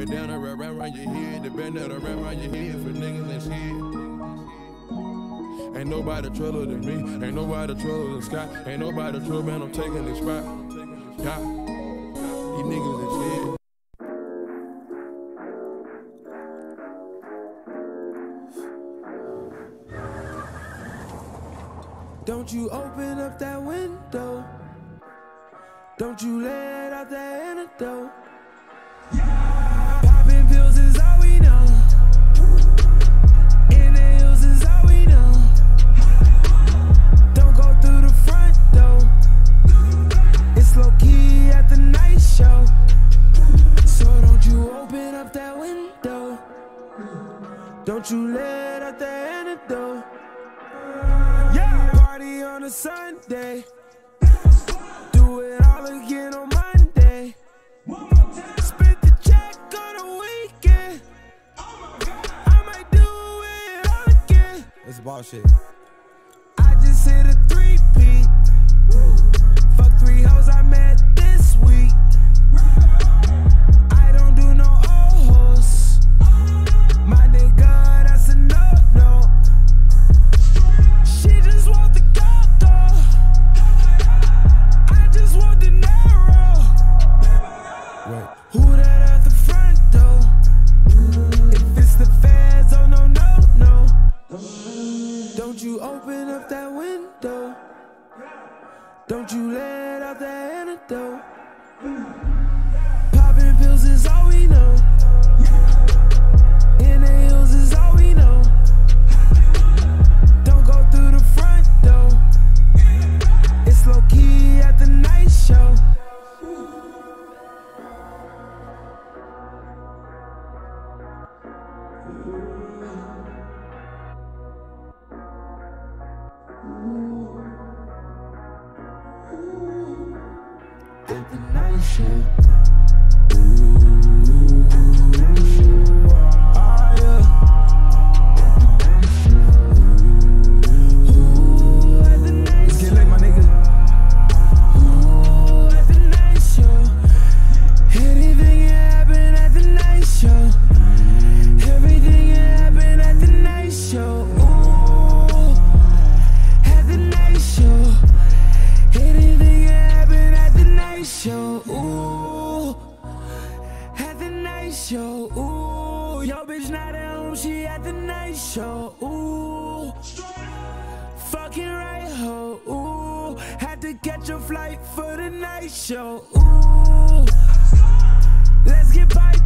me down, I wrap right around your head. The band that I wrap around your head for niggas and shit. Ain't nobody truller than me, ain't nobody truller than Scott, ain't nobody truller, man, I'm taking this spot. These niggas and shit. Don't you open up that window. Don't you let out that antidote. party on a Sunday. Do it all again on Monday. Spend the check on a weekend. I might do it all again. Bullshit. Don't you open up that window. Don't you let out that antidote. Popping pills is all we know. In the hills is all we know. Don't go through the front door. It's low key at the night show. Ooh. the nation. Ooh, nation. Ooh, your bitch not at home, she at the night show. Ooh, fucking right ho. Ooh, had to catch a flight for the night show. Ooh, let's get by.